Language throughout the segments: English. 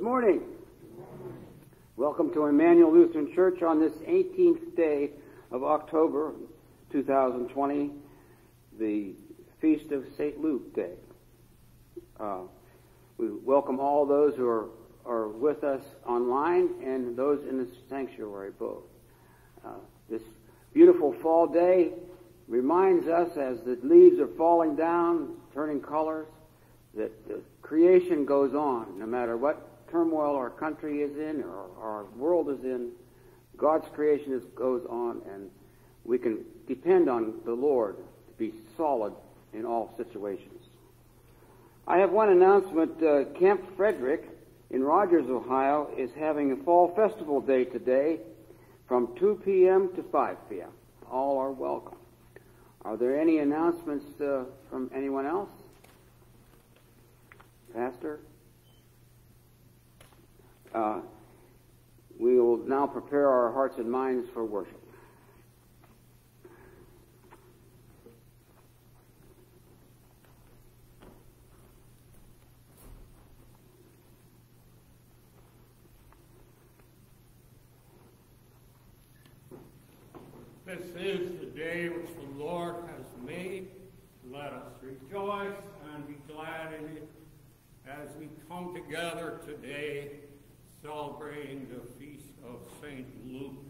Good morning. Welcome to Emmanuel Lutheran Church on this 18th day of October 2020, the Feast of St. Luke Day. Uh, we welcome all those who are, are with us online and those in the sanctuary both. Uh, this beautiful fall day reminds us as the leaves are falling down, turning colors, that the creation goes on no matter what turmoil our country is in or our world is in, God's creation is, goes on, and we can depend on the Lord to be solid in all situations. I have one announcement. Uh, Camp Frederick in Rogers, Ohio, is having a fall festival day today from 2 p.m. to 5 p.m. All are welcome. Are there any announcements uh, from anyone else? Pastor? Uh, we will now prepare our hearts and minds for worship. This is the day which the Lord has made. Let us rejoice and be glad in it as we come together today celebrating the feast of St. Luke,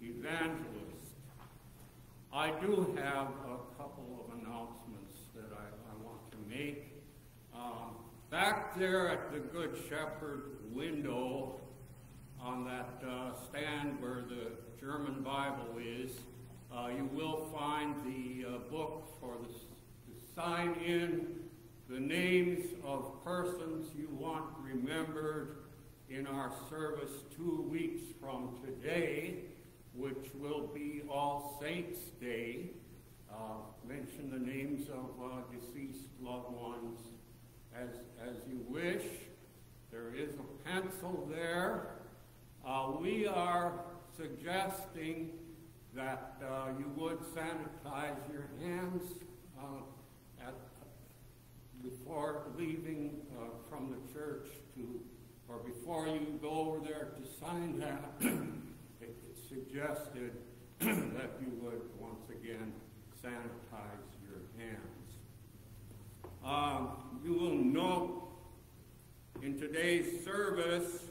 Evangelist. I do have a couple of announcements that I, I want to make. Um, back there at the Good Shepherd window on that uh, stand where the German Bible is, uh, you will find the uh, book for the, to sign in the names of persons you want remembered in our service two weeks from today, which will be All Saints Day. Uh, mention the names of uh, deceased loved ones as, as you wish. There is a pencil there. Uh, we are suggesting that uh, you would sanitize your hands uh, at, before leaving uh, from the church to or before you go over there to sign that, it, suggested that you would once again sanitize your hands. Um, you will note in today's service,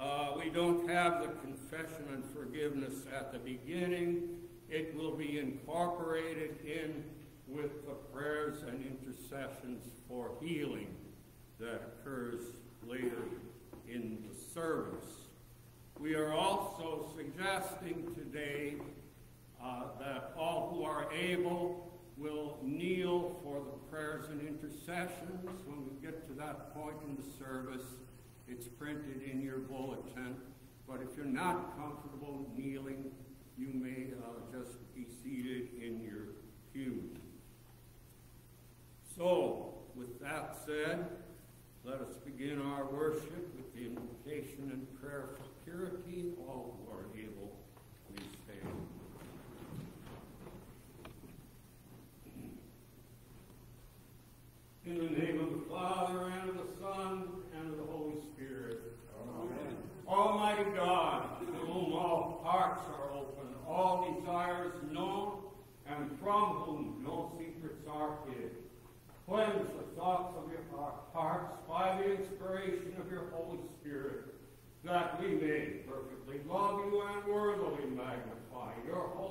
uh, we don't have the confession and forgiveness at the beginning. It will be incorporated in with the prayers and intercessions for healing that occurs later in the service. We are also suggesting today uh, that all who are able will kneel for the prayers and intercessions. When we get to that point in the service, it's printed in your bulletin. But if you're not comfortable kneeling, you may uh, just be seated in your pew. So, with that said, let us begin our worship with the invocation and prayer for purity. All who are able, please stand. In the name of the Father, and of the Son, and of the Holy Spirit. Amen. Almighty God, to whom all hearts are open, all desires known, and from whom no secrets are hid. Cleanse the thoughts of your hearts by the inspiration of your Holy Spirit, that we may perfectly love you and worthily magnify your holy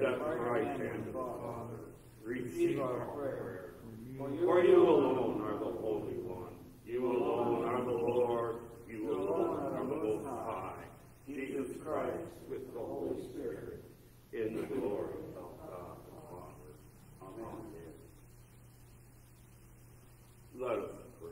seated at the right hand of the Father. Receive our prayer. For you alone are the Holy One. You alone are the Lord. You alone are the Most High. Jesus Christ with the Holy Spirit in the glory of God the Father. Amen. Let us pray.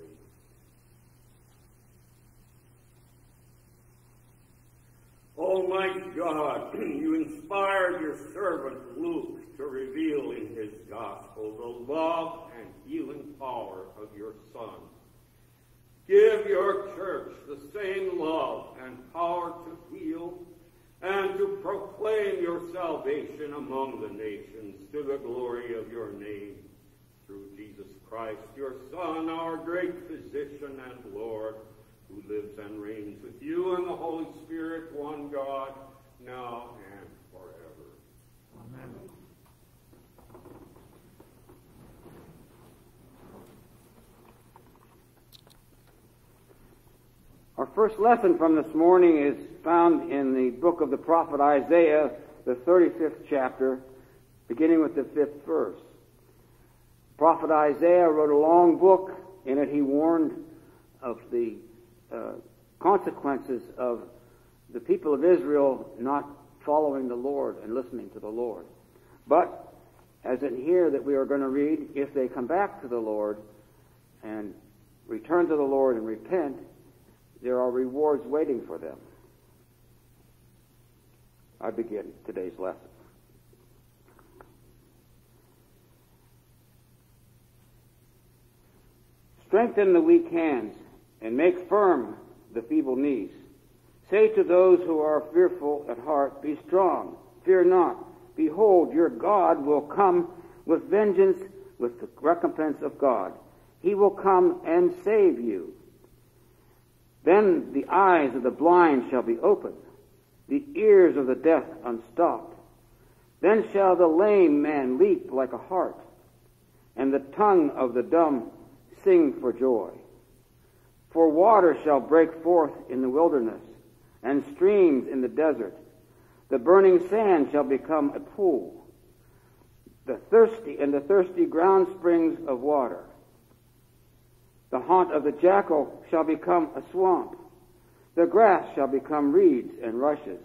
Almighty God, you inspired your servant Luke to reveal in his gospel the love and healing power of your Son. Give your church the same love and power to heal and to proclaim your salvation among the nations to the glory of your name. Through Jesus Christ, your Son, our great physician and Lord, who lives and reigns with you and the Holy Spirit, one God, now and. Our first lesson from this morning is found in the book of the prophet Isaiah, the 35th chapter, beginning with the fifth verse. Prophet Isaiah wrote a long book. In it, he warned of the uh, consequences of the people of Israel not following the Lord and listening to the Lord. But, as in here that we are going to read, if they come back to the Lord and return to the Lord and repent, there are rewards waiting for them. I begin today's lesson. Strengthen the weak hands and make firm the feeble knees. Say to those who are fearful at heart, Be strong, fear not. Behold, your God will come with vengeance, with the recompense of God. He will come and save you. Then the eyes of the blind shall be opened, the ears of the deaf unstopped. Then shall the lame man leap like a hart, and the tongue of the dumb sing for joy. For water shall break forth in the wilderness, and streams in the desert. The burning sand shall become a pool, the thirsty and the thirsty ground springs of water. The haunt of the jackal shall become a swamp. The grass shall become reeds and rushes.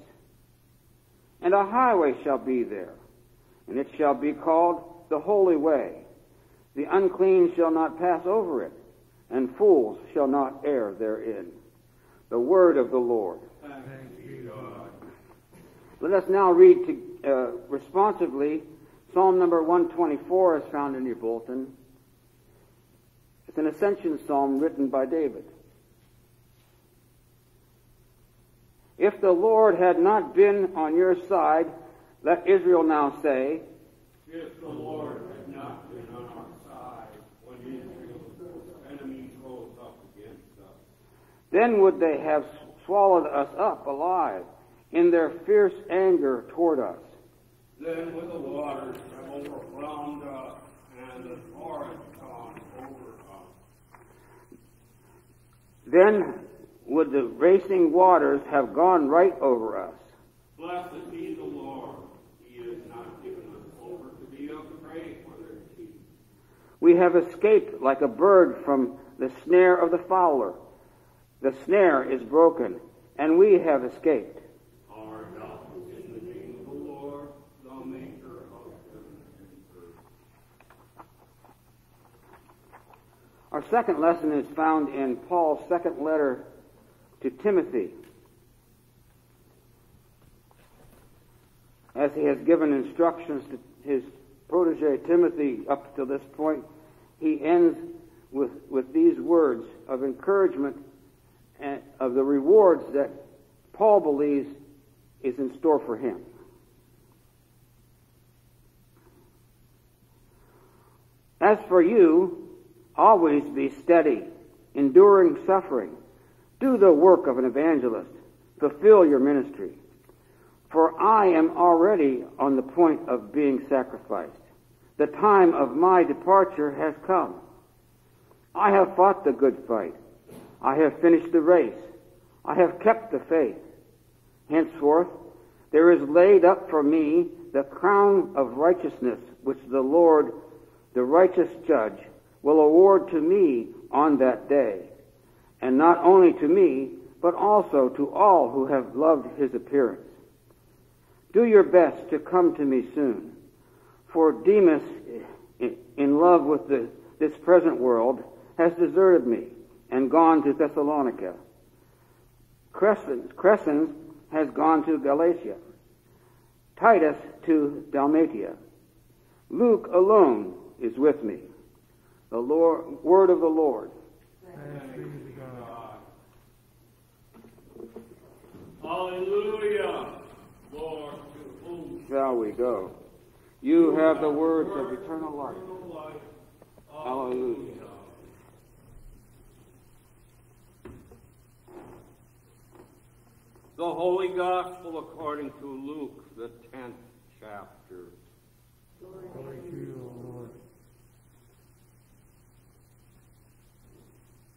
And a highway shall be there, and it shall be called the holy way. The unclean shall not pass over it, and fools shall not err therein. The word of the Lord. Let us now read to, uh, responsively Psalm number 124 is found in your bulletin. It's an ascension psalm written by David. If the Lord had not been on your side, let Israel now say, If the Lord had not been on our side when Israel's enemies rose up against us, then would they have swallowed us up alive in their fierce anger toward us. then would the waters have overwhelmed us and the torrent gone over us. Then would the racing waters have gone right over us. Blessed be the Lord. He has not given us over to be afraid for their teeth. We have escaped like a bird from the snare of the fowler. The snare is broken, and we have escaped. Our help is in the name of the Lord, the maker of heaven and earth. Our second lesson is found in Paul's second letter to Timothy. As he has given instructions to his protege Timothy up to this point, he ends with, with these words of encouragement and of the rewards that Paul believes is in store for him. As for you, always be steady, enduring suffering. Do the work of an evangelist. Fulfill your ministry. For I am already on the point of being sacrificed. The time of my departure has come. I have fought the good fight. I have finished the race. I have kept the faith. Henceforth, there is laid up for me the crown of righteousness, which the Lord, the righteous judge, will award to me on that day. And not only to me, but also to all who have loved his appearance. Do your best to come to me soon. For Demas, in love with the, this present world, has deserted me and gone to Thessalonica. Crescens, Crescens has gone to Galatia. Titus to Dalmatia. Luke alone is with me. The Lord, word of the Lord. Hallelujah, Lord, to whom Shall we go? You have the words of eternal life. eternal life. Hallelujah. The Holy Gospel according to Luke, the tenth chapter. Glory to you, Lord.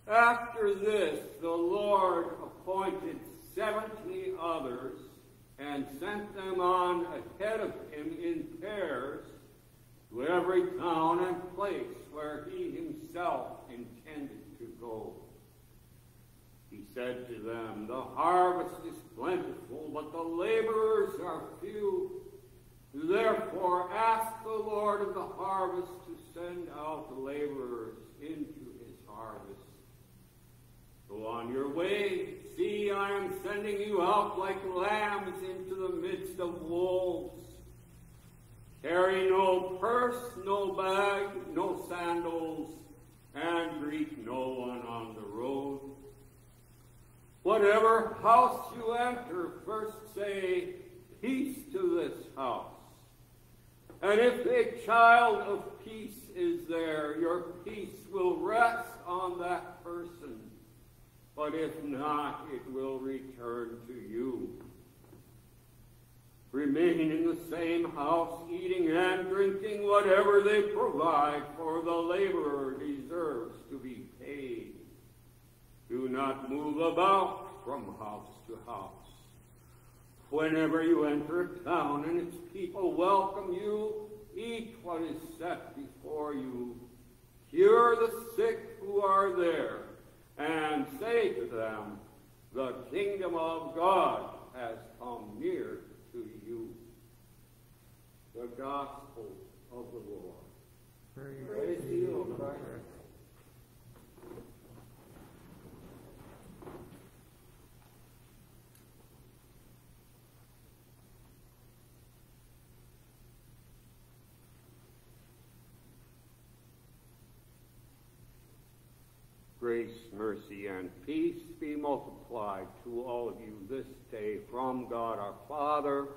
After this, the Lord appointed seventy others and sent them on ahead of him in pairs to every town and place where he himself intended to go. He said to them, The harvest is plentiful, but the laborers are few. Therefore, ask the Lord of the harvest to send out the laborers into his harvest. Go on your way. See, I am sending you out like lambs into the midst of wolves. Carry no purse, no bag, no sandals, and greet no one on the road. Whatever house you enter, first say, Peace to this house. And if a child of peace is there, your peace will rest on that person. But if not, it will return to you. Remain in the same house, eating and drinking whatever they provide, for the laborer deserves to be paid. Do not move about from house to house. Whenever you enter a town and its people welcome you, eat what is set before you. Cure the sick who are there, and say to them, The kingdom of God has come near to you. The gospel of the Lord. Praise, Praise you, O Christ. Grace, mercy, and peace be multiplied to all of you this day from God our Father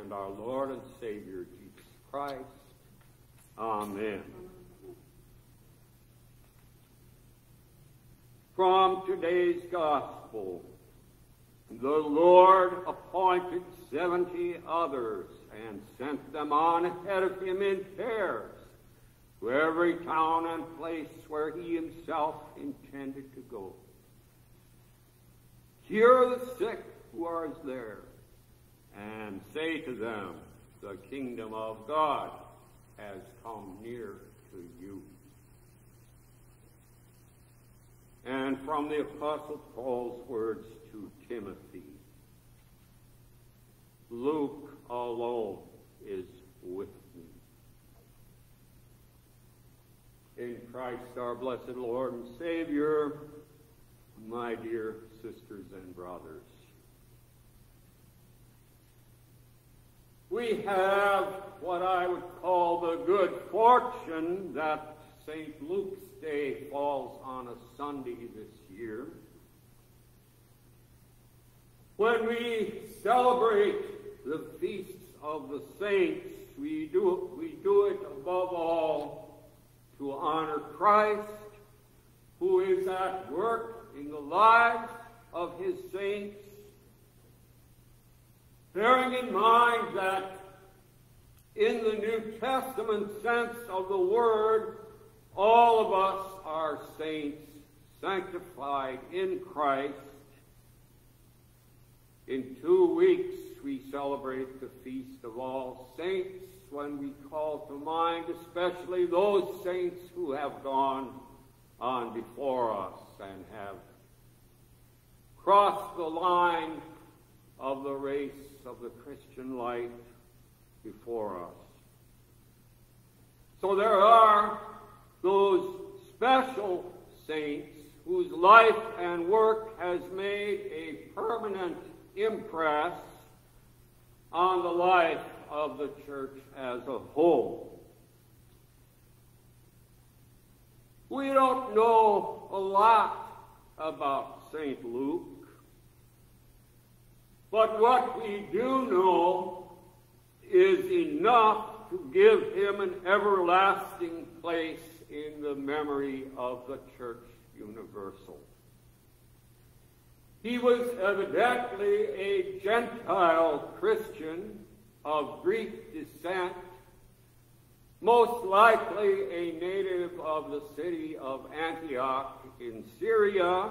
and our Lord and Savior Jesus Christ. Amen. From today's gospel, the Lord appointed seventy others and sent them on ahead of him in pairs to every town and place where he himself intended to go. Cure the sick who are there, and say to them, The kingdom of God has come near to you. And from the Apostle Paul's words to Timothy, Luke alone is with me. In Christ our blessed Lord and Savior, my dear sisters and brothers, we have what I would call the good fortune that St. Luke's Day falls on a Sunday this year. When we celebrate the feasts of the saints, we do, we do it above all to honor Christ, who is at work in the lives of his saints bearing in mind that in the New Testament sense of the word, all of us are saints sanctified in Christ. In two weeks, we celebrate the Feast of All Saints when we call to mind especially those saints who have gone on before us and have crossed the line of the race of the Christian life before us. So there are those special saints whose life and work has made a permanent impress on the life of the church as a whole. We don't know a lot about St. Luke. But what we do know is enough to give him an everlasting place in the memory of the Church Universal. He was evidently a Gentile Christian of Greek descent, most likely a native of the city of Antioch in Syria.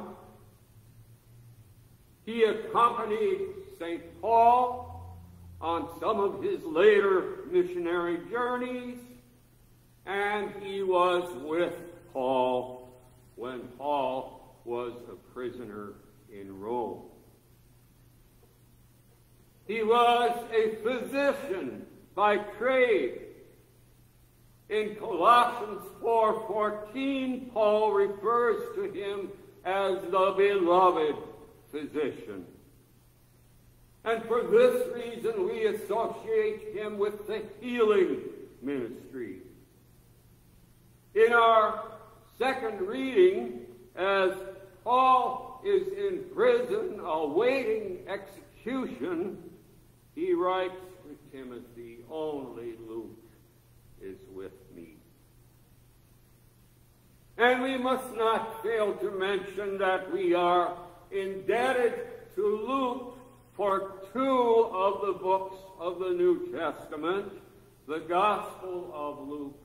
He accompanied St. Paul on some of his later missionary journeys, and he was with Paul when Paul was a prisoner in Rome. He was a physician by trade. In Colossians 4:14, Paul refers to him as the beloved physician. And for this reason, we associate him with the healing ministry. In our second reading, as Paul is in prison awaiting execution, he writes to Timothy, Only Luke is with me. And we must not fail to mention that we are indebted to Luke for two of the books of the New Testament, the Gospel of Luke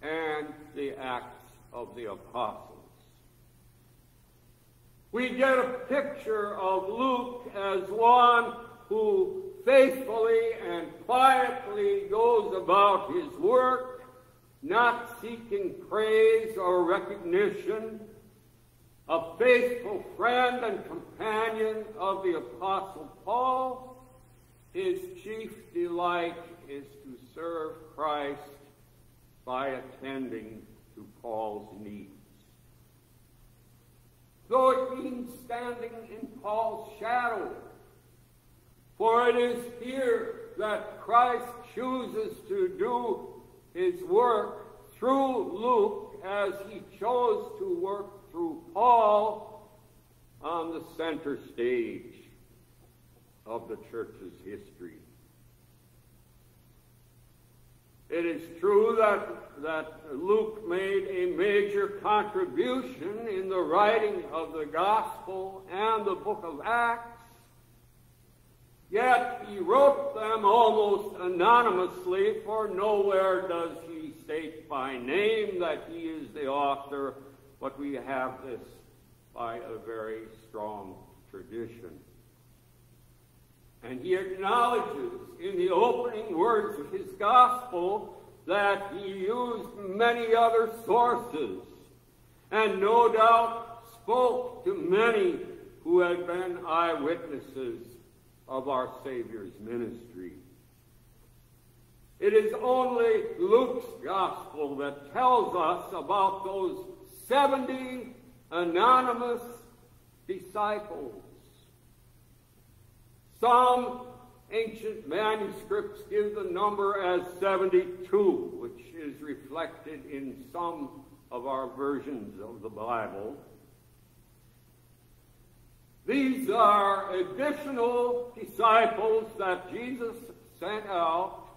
and the Acts of the Apostles. We get a picture of Luke as one who faithfully and quietly goes about his work, not seeking praise or recognition, a faithful friend and companion of the Apostle Paul, his chief delight is to serve Christ by attending to Paul's needs. Though it means standing in Paul's shadow, for it is here that Christ chooses to do his work through Luke as he chose to work through Paul on the center stage of the church's history. It is true that, that Luke made a major contribution in the writing of the Gospel and the book of Acts, yet he wrote them almost anonymously, for nowhere does he state by name that he is the author but we have this by a very strong tradition. And he acknowledges in the opening words of his gospel that he used many other sources and no doubt spoke to many who had been eyewitnesses of our Savior's ministry. It is only Luke's gospel that tells us about those 70 anonymous disciples. Some ancient manuscripts give the number as 72, which is reflected in some of our versions of the Bible. These are additional disciples that Jesus sent out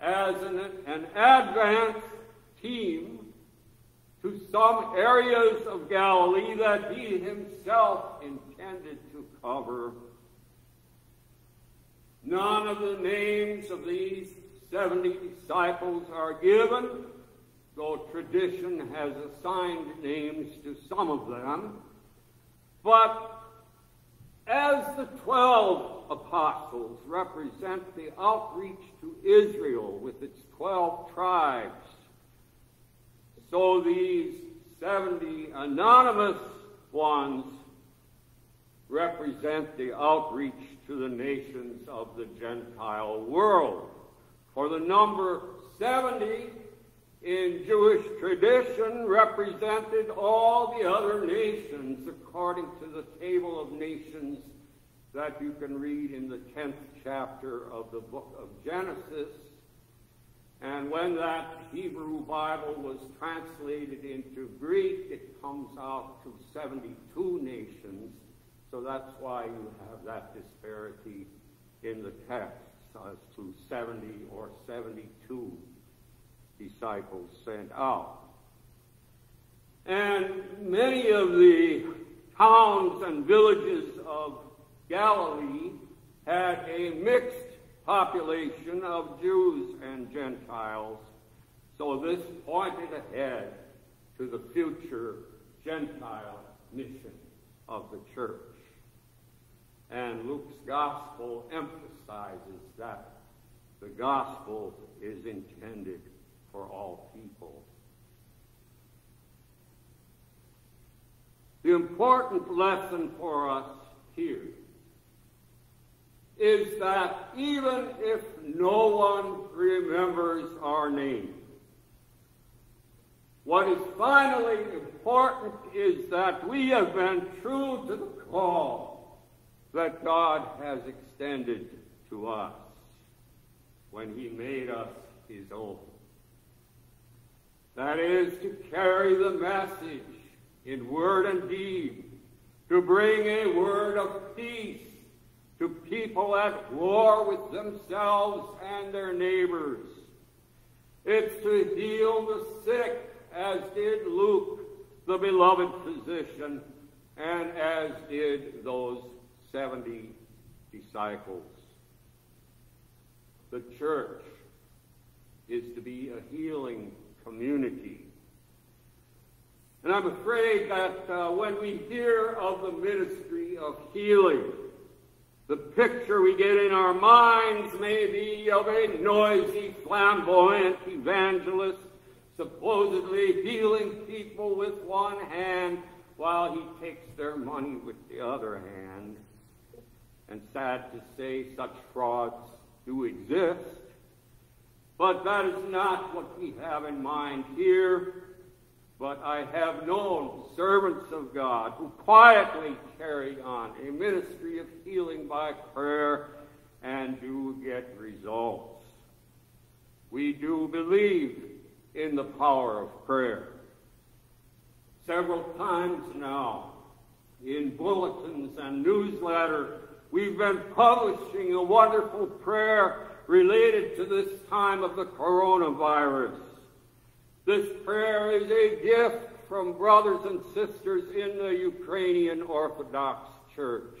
as an, an advance team to some areas of Galilee that he himself intended to cover. None of the names of these 70 disciples are given, though tradition has assigned names to some of them. But as the twelve apostles represent the outreach to Israel with its twelve tribes, so these 70 anonymous ones represent the outreach to the nations of the Gentile world. For the number 70 in Jewish tradition represented all the other nations according to the table of nations that you can read in the 10th chapter of the book of Genesis. And when that Hebrew Bible was translated into Greek, it comes out to 72 nations. So that's why you have that disparity in the text as to 70 or 72 disciples sent out. And many of the towns and villages of Galilee had a mixed population of Jews and Gentiles. So this pointed ahead to the future Gentile mission of the church. And Luke's gospel emphasizes that the gospel is intended for all people. The important lesson for us here is that even if no one remembers our name, what is finally important is that we have been true to the call that God has extended to us when He made us His own. That is to carry the message in word and deed, to bring a word of peace to people at war with themselves and their neighbors. It's to heal the sick, as did Luke, the beloved physician, and as did those 70 disciples. The church is to be a healing community. And I'm afraid that uh, when we hear of the ministry of healing, the picture we get in our minds may be of a noisy, flamboyant evangelist supposedly healing people with one hand while he takes their money with the other hand. And sad to say, such frauds do exist. But that is not what we have in mind here. But I have known servants of God who quietly carry on a ministry of healing by prayer and do get results. We do believe in the power of prayer. Several times now, in bulletins and newsletter, we've been publishing a wonderful prayer related to this time of the coronavirus. This prayer is a gift from brothers and sisters in the Ukrainian Orthodox Church.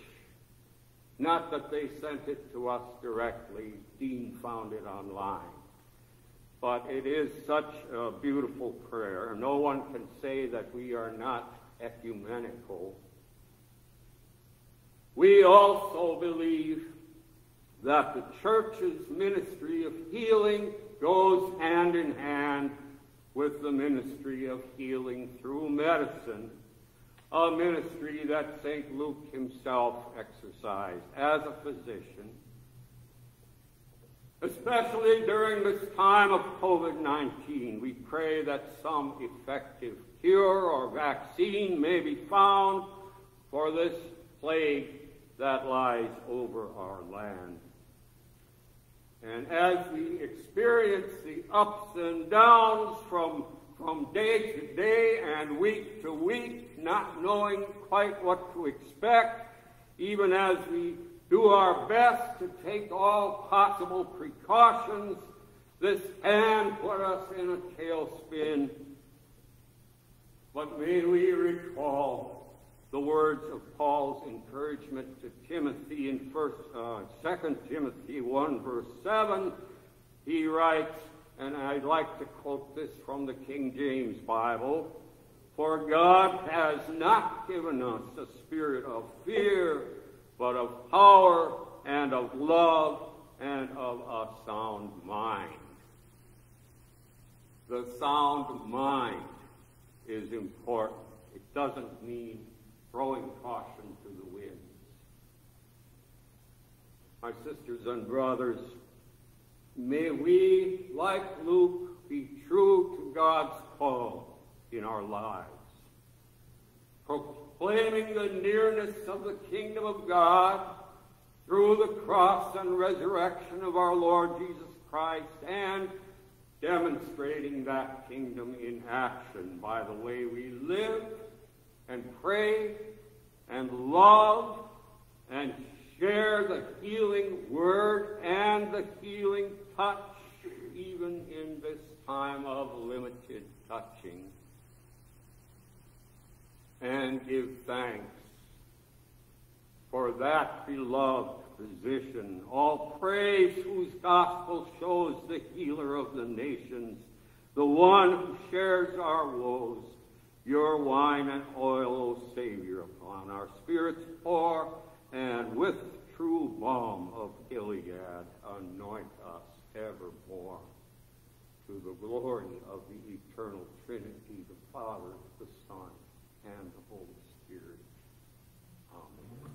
Not that they sent it to us directly, Dean found it online. But it is such a beautiful prayer. And no one can say that we are not ecumenical. We also believe that the church's ministry of healing goes hand in hand with the ministry of healing through medicine, a ministry that St. Luke himself exercised as a physician. Especially during this time of COVID 19, we pray that some effective cure or vaccine may be found for this plague that lies over our land. And as we experience the ups and downs from, from day to day and week to week, not knowing quite what to expect, even as we do our best to take all possible precautions, this can put us in a tailspin. But may we recall the words of Paul's encouragement to Timothy in first, uh, 2 Timothy 1, verse 7. He writes, and I'd like to quote this from the King James Bible For God has not given us a spirit of fear, but of power and of love and of a sound mind. The sound mind is important. It doesn't mean throwing caution to the winds. My sisters and brothers, may we, like Luke, be true to God's call in our lives, proclaiming the nearness of the kingdom of God through the cross and resurrection of our Lord Jesus Christ and demonstrating that kingdom in action by the way we live and pray and love and share the healing word and the healing touch, even in this time of limited touching. And give thanks for that beloved physician, all praise whose gospel shows the healer of the nations, the one who shares our woes your wine and oil, O Savior, upon our spirits pour, and with true balm of Gilead anoint us evermore. To the glory of the eternal Trinity, the Father, the Son, and the Holy Spirit. Amen.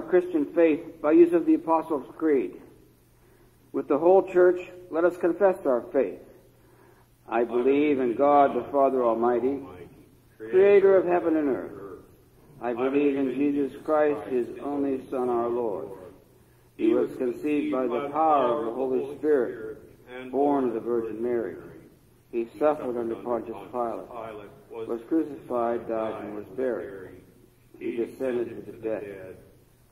Our Christian faith by use of the Apostles' Creed. With the whole church, let us confess our faith. I believe in God the Father Almighty, creator of heaven and earth. I believe in Jesus Christ, his only Son, our Lord. He was conceived by the power of the Holy Spirit, born of the Virgin Mary. He suffered under Pontius Pilate, was crucified, died, and was buried. He descended to the dead.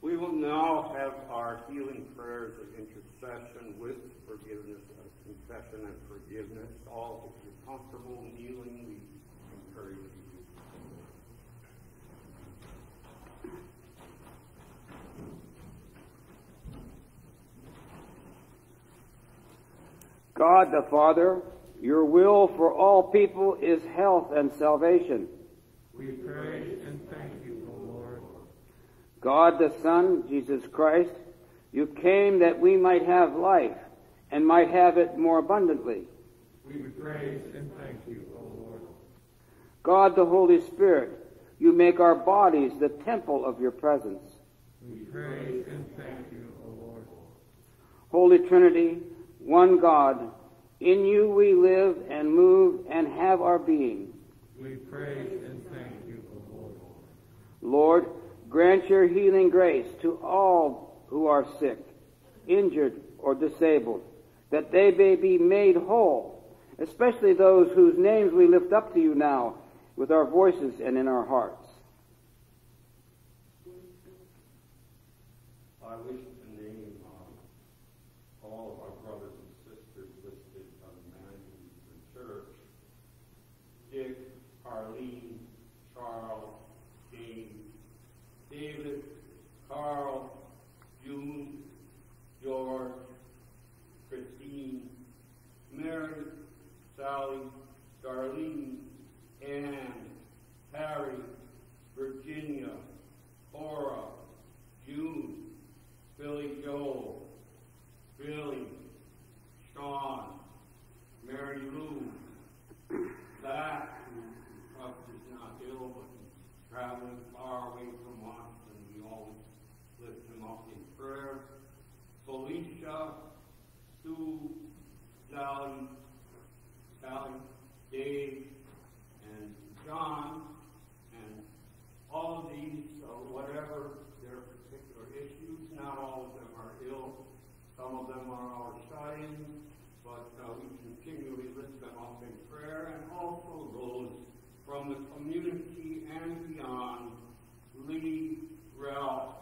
We will now have our healing prayers of intercession with forgiveness, of confession and forgiveness. All, if you're comfortable kneeling, we encourage you. God the Father, your will for all people is health and salvation. We praise and thank you, O Lord. God the Son, Jesus Christ, you came that we might have life and might have it more abundantly. We praise and thank you, O Lord. God the Holy Spirit, you make our bodies the temple of your presence. We praise and thank you, O Lord. Holy Trinity, one God, in you we live and move and have our being. We praise and thank you, O Lord. Lord, grant your healing grace to all who are sick, injured, or disabled, that they may be made whole, especially those whose names we lift up to you now with our voices and in our hearts. I wish to name um, all of our brothers and sisters listed on the Management Church. Dick, Arlene, Charles, James, David, Carl, June, George, Christine, Mary, Sally, Darlene, Ann, Harry, Virginia, Laura, June, Billy Joel, Billy, Sean, Mary Lou, who uh, is not ill but traveling far away from and we always lift him up in prayer. Felicia, Sue, Sally, Sally, Dave, and John, and all of these, or whatever their particular issues, not all of them are ill. Some of them are outstanding, but uh, we continually lift them up in prayer, and also those from the community and beyond, Lee, Ralph,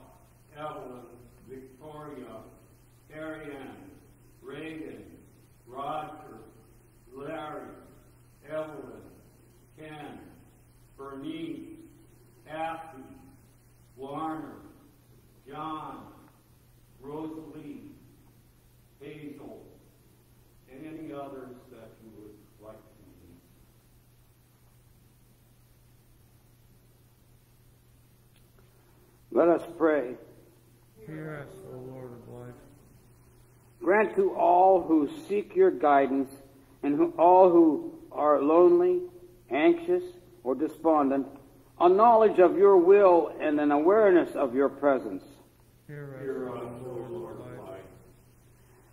Evelyn, Victoria, Ariane, Reagan, Roger, Larry, Evelyn, Ken, Bernice, Kathy, Warner, John, Rosalie, Hazel, and any others that you would like to meet. Let us pray. Hear us, O Lord of life. Grant to all who seek your guidance and who, all who are lonely, anxious, or despondent a knowledge of your will and an awareness of your presence. Hear us, Hear us, O Lord Lord of of life. life.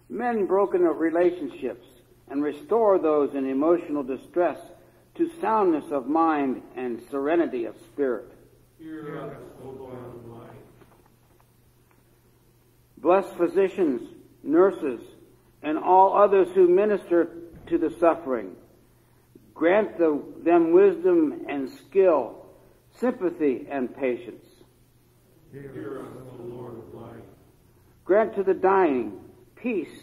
Mend broken relationships and restore those in emotional distress to soundness of mind and serenity of spirit. Hear us, O Lord of life. Bless physicians, nurses, and all others who minister to the suffering. Grant the, them wisdom and skill, sympathy and patience. Hear us, O Lord of life. Grant to the dying peace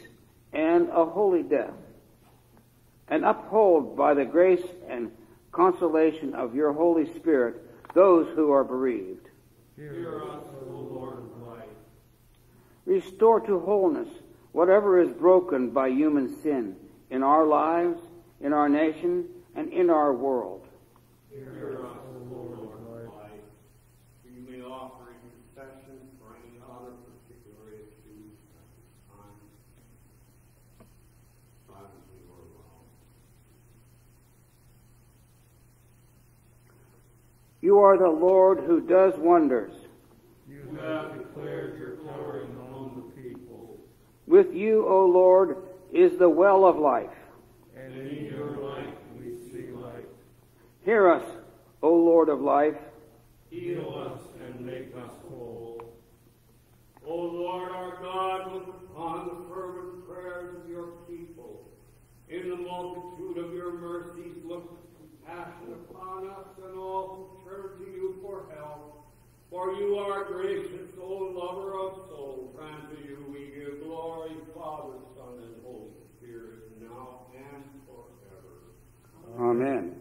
and a holy death. And uphold by the grace and consolation of your Holy Spirit those who are bereaved. Hear Hear us, us, O Lord of life. Restore to wholeness whatever is broken by human sin in our lives, in our nation, and in our world. Hear us, O Lord of light. You may offer intercession for any other particular issues at this time. Silently or aloud. You are the Lord who does wonders. You have declared your glory among the people, With you, O Lord, is the well of life. and in your light we see light. Hear us, O Lord of life. Heal us and make us whole. O Lord our God, look upon the fervent prayers of your people. In the multitude of your mercies, look with compassion upon us and all who turn to you for help. For you are gracious, O lover of souls, and to you we give glory, Father, Son, and Holy Spirit, now and forever. Amen.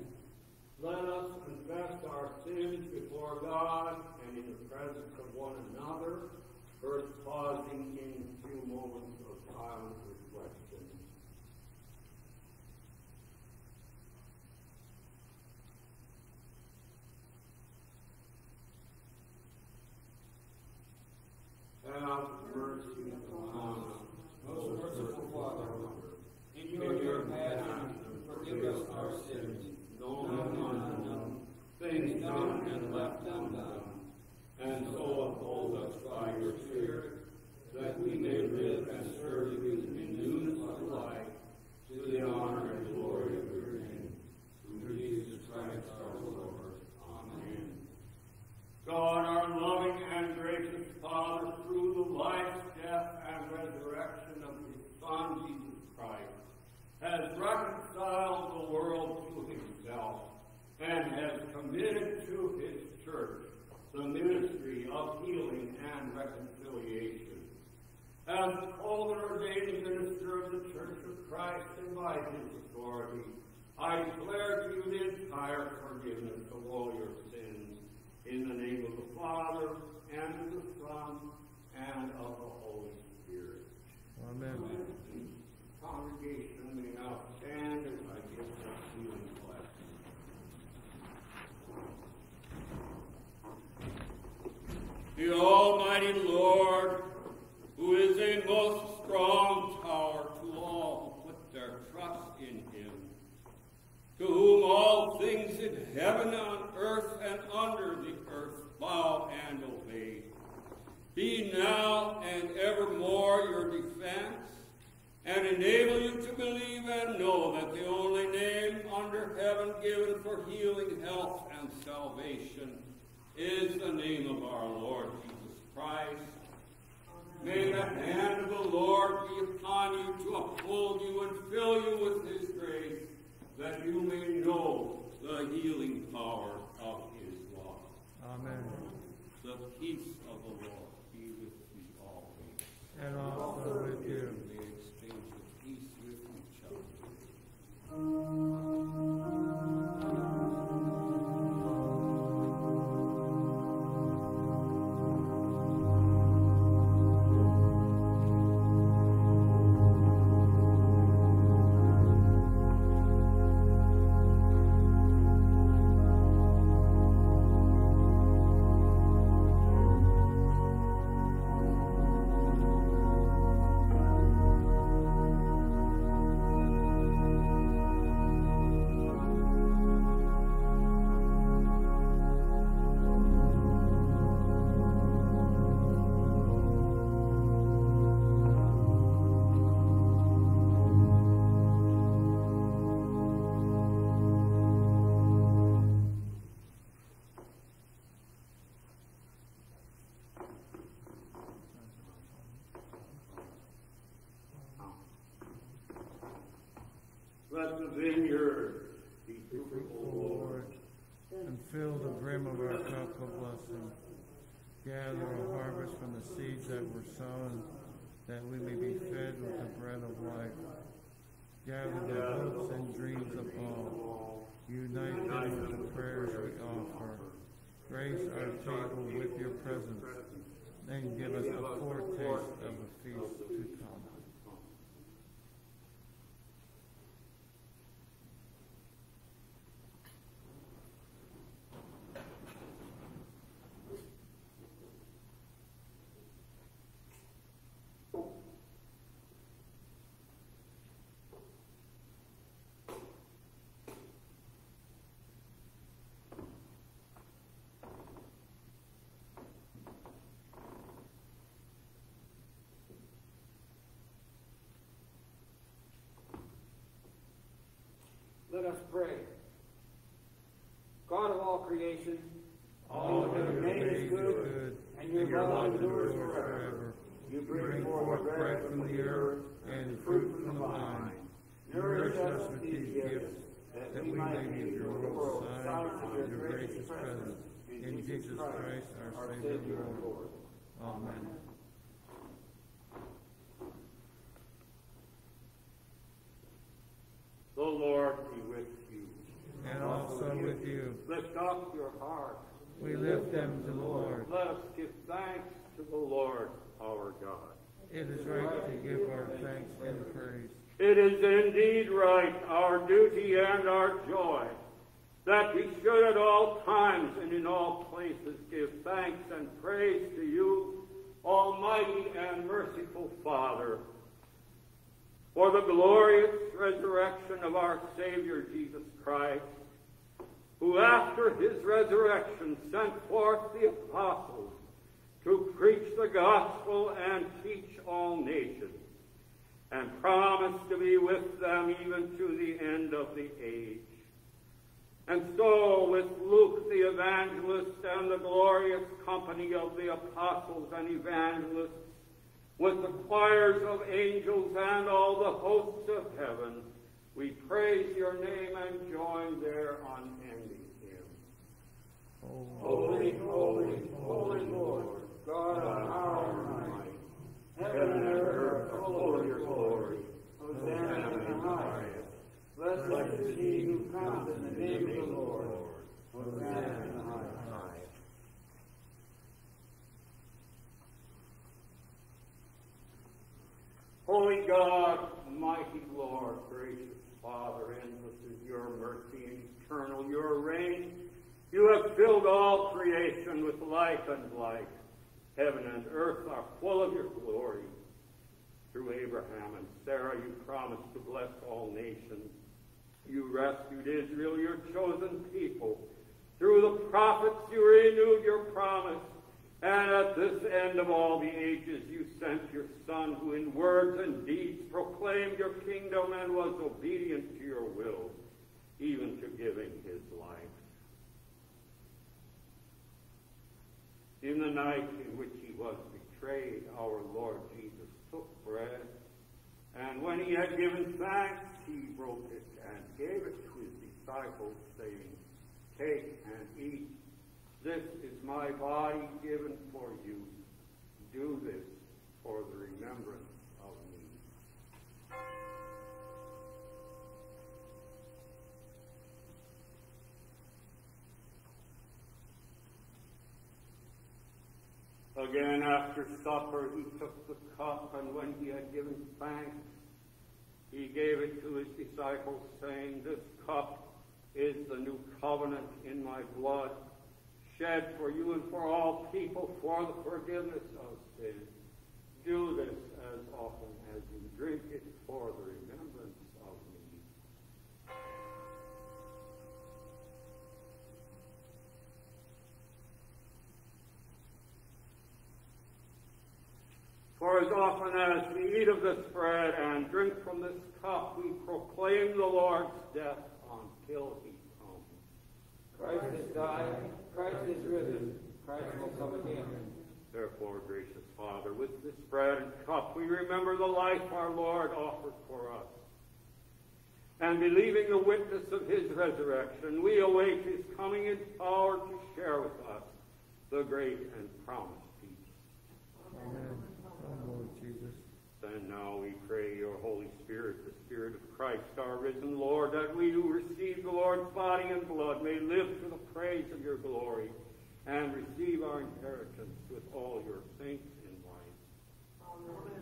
Let us confess our sins before God and in the presence of one another, first pausing in a few moments of silent reflection. Have mercy upon us, most merciful Father. In your compassion, forgive us our sins, known and unknown, things done and left undone, and so uphold us by your Spirit, that we may live and serve you in newness of life, to the honor and glory of your name. Through Jesus Christ our Lord. Amen. God, our loving and gracious Father, through the life, death, and resurrection of his Son, Jesus Christ, has reconciled the world to himself and has committed to his church the ministry of healing and reconciliation. As the called and ordained minister of the Church of Christ and by his authority, I declare to you the entire forgiveness of all your sins in the name of the Father, and of the Son, and of the Holy Spirit. Amen. Congregation may now stand as I give the healing blessing. The Almighty Lord, who is a most strong tower to all who put their trust in him, to whom all things in heaven, on earth, and under the earth bow and obey, be now and evermore your defense, and enable you to believe and know that the only name under heaven given for healing, health, and salvation is the name of our Lord Jesus Christ. May the hand of the Lord be upon you to uphold you and fill you with his grace, that you may know the healing power of his. Amen. The peace of the Lord be with you always. And also with you. May exchange of peace with each other. Harvest from the seeds that were sown, that we may be fed with the bread of life. Gather the hopes and dreams of all. Unite them with the prayers we offer. Grace our table with your presence, and give us a foretaste of the feast to come. Let us pray. God of all creation, All your your name ways is good, good, and your love endures forever. You bring forth bread from the earth and fruit from the vine. Nourish us with these gifts, that we may be your world sign of your gracious presence. In Jesus Christ, our Savior and Lord. Amen. The Lord be with you. And also with you. Lift up your hearts. We lift them to the Lord. Let us give thanks to the Lord our God. It is right to give our thanks and praise. It is indeed right, our duty and our joy, that we should at all times and in all places give thanks and praise to you, Almighty and merciful Father, for the glorious resurrection of our Savior Jesus Christ, who after his resurrection sent forth the apostles to preach the gospel and teach all nations, and promised to be with them even to the end of the age. And so, with Luke the evangelist and the glorious company of the apostles and evangelists, with the choirs of angels and all the hosts of heaven, we praise your name and join their unending. Holy, holy, holy Lord, God of power and might, heaven and earth are full of your glory. Hosanna in the highest. Blessed is he who comes in the name of the Lord. Hosanna in the highest. Holy God, mighty Lord, gracious Father, endless is your mercy and eternal your reign. You have filled all creation with life and light. Heaven and earth are full of your glory. Through Abraham and Sarah, you promised to bless all nations. You rescued Israel, your chosen people. Through the prophets, you renewed your promise. And at this end of all the ages, you sent your Son, who in words and deeds proclaimed your kingdom and was obedient to your will, even to giving his life. In the night in which he was betrayed, our Lord Jesus took bread, and when he had given thanks, he broke it and gave it to his disciples, saying, Take and eat. This is my body given for you. Do this for the remembrance of me. Again, after supper, he took the cup, and when he had given thanks, he gave it to his disciples, saying, This cup is the new covenant in my blood, shed for you and for all people for the forgiveness of sins. Do this as often as you drink it for the For as often as we eat of this bread and drink from this cup, we proclaim the Lord's death until he comes. Christ has died, Christ is risen, Christ will come again. Therefore, gracious Father, with this bread and cup, we remember the life our Lord offered for us. And believing the witness of his resurrection, we await his coming in power to share with us the great and promised peace. Amen. Send now, we pray, your Holy Spirit, the Spirit of Christ, our risen Lord, that we who receive the Lord's body and blood may live to the praise of your glory and receive our inheritance with all your saints in life. Amen.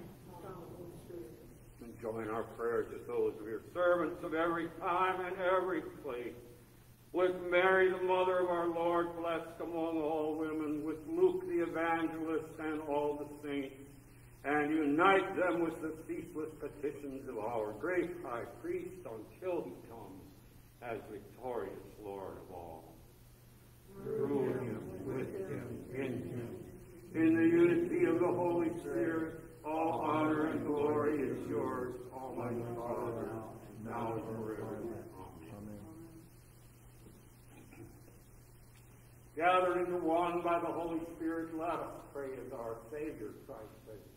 And join our prayers with those of your servants of every time and every place. With Mary, the mother of our Lord, blessed among all women, with Luke the evangelist and all the saints and unite them with the ceaseless petitions of our great high priest until he comes as victorious Lord of all. Through him, with him, in him, in the unity of the Holy Spirit, all honor and glory is yours, Almighty Father, now and forever. Amen. Gathered into one by the Holy Spirit, let us pray as our Savior Christ us.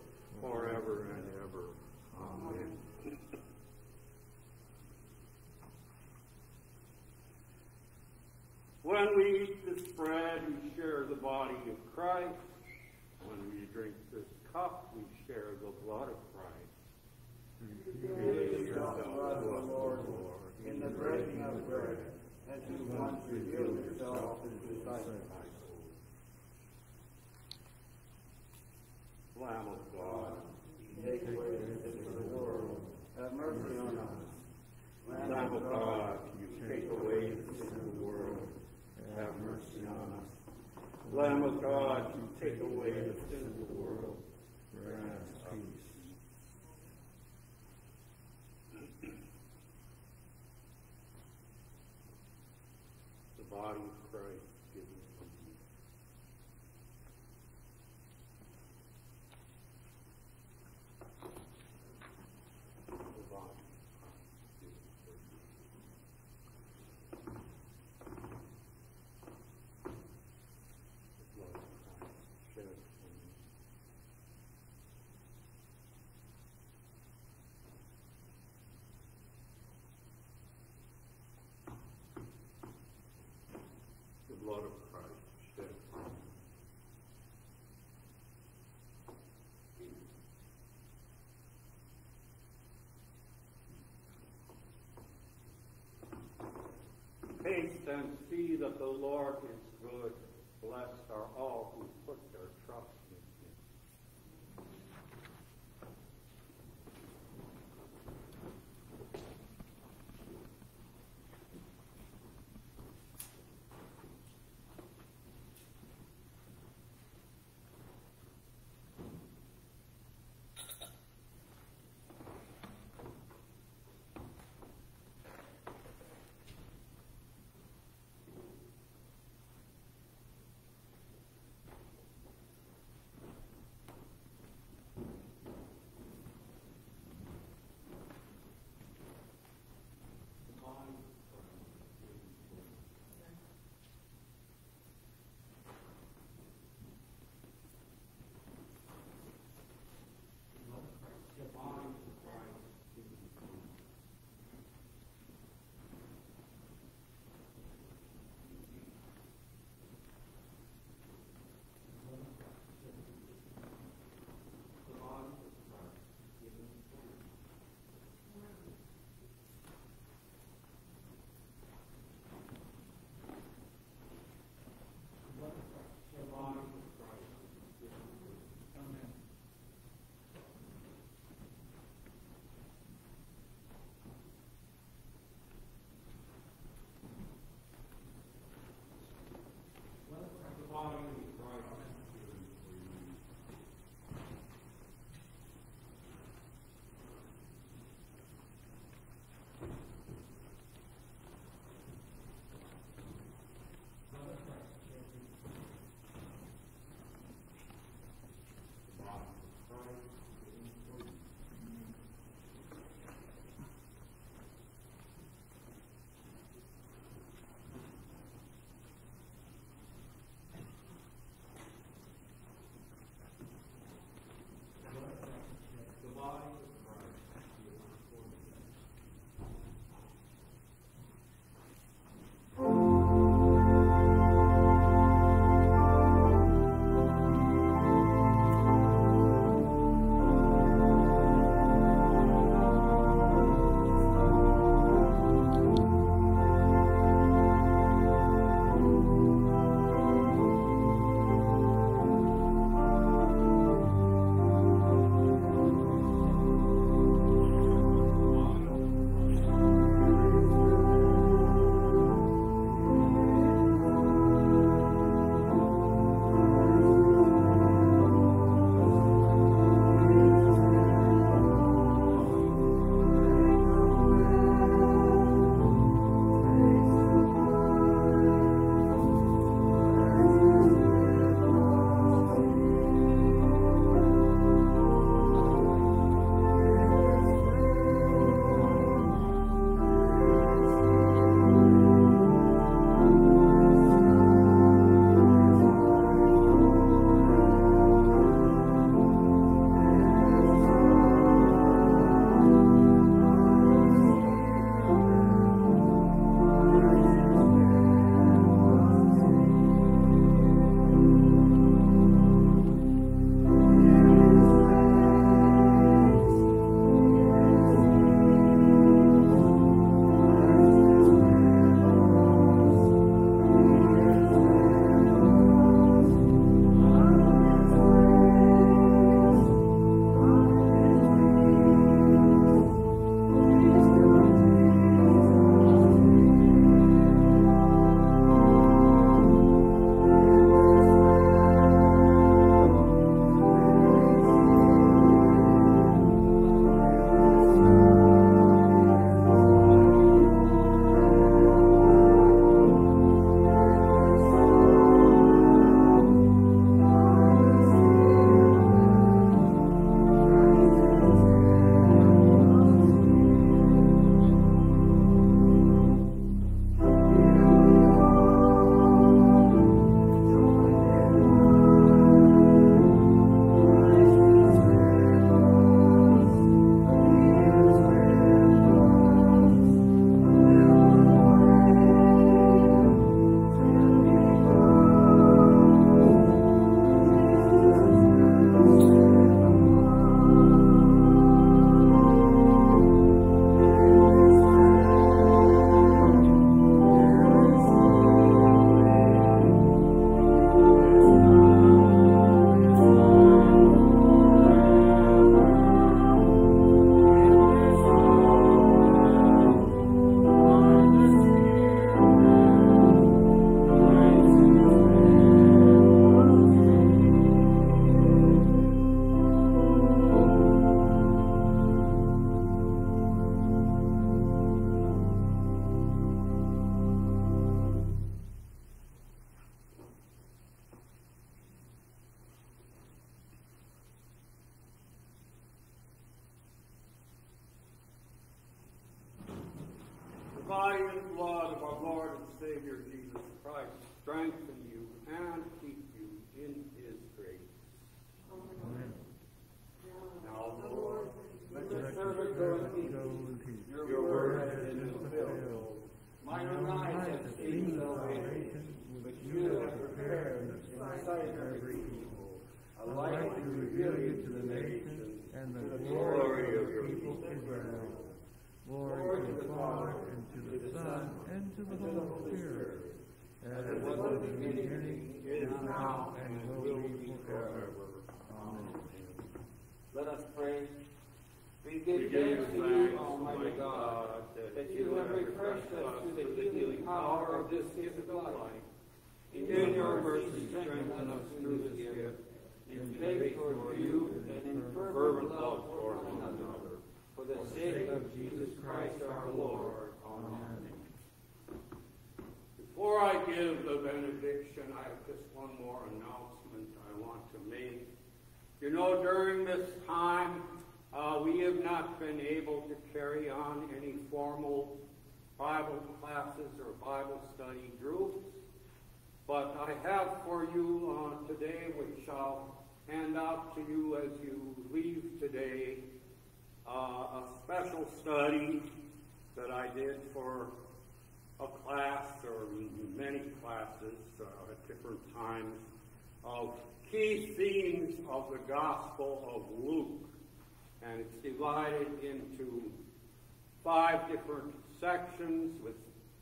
forever and ever. Amen. When we eat this bread, we share the body of Christ. When we drink this cup, we share the blood of Christ. Reveal yourself to us, O Lord, in the breaking of bread, as you once revealed yourself to the disciples. Lamb of God, you Take away the sins of the world. Have mercy on us. Lamb of God, you take away the sin of the world. Have mercy on us. Lamb of God, you take away the sin of the world. Grant us peace. The body of Christ given from you. The body of Christ given for you. The blood of Christ shed for you. The blood of Christ shed for you. Taste and see that the Lord is good. Blessed are all who put blood of our Lord and Savior Jesus Christ strengthen you and keep you in his grace. Amen. Now, Lord, Let your servant go in peace. Your word has been fulfilled. Mine eyes have seen salvation, which you have prepared in the sight of every people. A light to reveal you to the nations, and the glory of your people Israel. Glory to the Father, to the Son, and to the Holy Spirit, as it was in the beginning, is now, and will be forever. Amen. Let us pray. We we give give thanks to you you, Almighty God, that you have refreshed us through the healing power of this gift of life. In your mercy, strengthen us through this gift, in faith toward you, and in fervent love for one another. For the sake of Jesus Christ our Lord. Before I give the benediction, I have just one more announcement I want to make. You know, during this time, uh, we have not been able to carry on any formal Bible classes or Bible study groups. But I have for you uh, today, which I'll hand out to you as you leave today, uh, a special study that I did for a class or many classes uh, at different times of key themes of the Gospel of Luke. And it's divided into five different sections with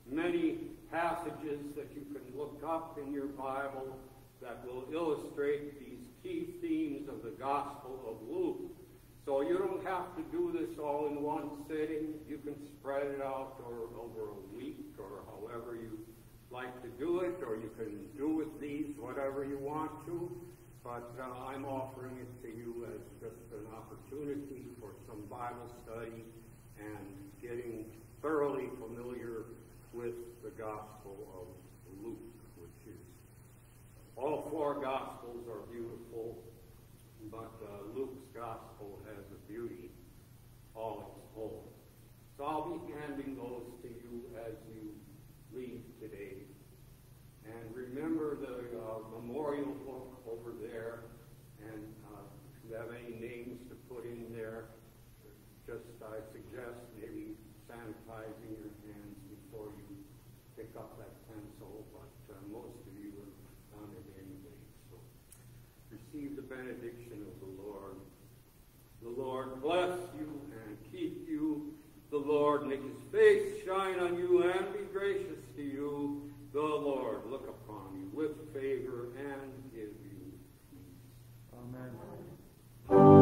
many passages that you can look up in your Bible that will illustrate these key themes of the Gospel of Luke. So you don't have to do this all in one can spread it out or over a week or however you like to do it, or you can do with these whatever you want to. But uh, I'm offering it to you as just an opportunity for some Bible study and getting thoroughly familiar with the Gospel of Luke, which is all four Gospels are beautiful, but uh, Luke's Gospel has a beauty all its own. So I'll be handing those to you as you leave today. And remember the uh, memorial book over there, and uh, if you have any names to put in there, just I suggest maybe sanitizing your hands before you pick up that pencil, but uh, most of you have done it anyway. So receive the benediction of the Lord. The Lord bless you and keep you. The Lord make his face shine on you and be gracious to you. The Lord look upon you with favor and give you peace. Amen. Amen.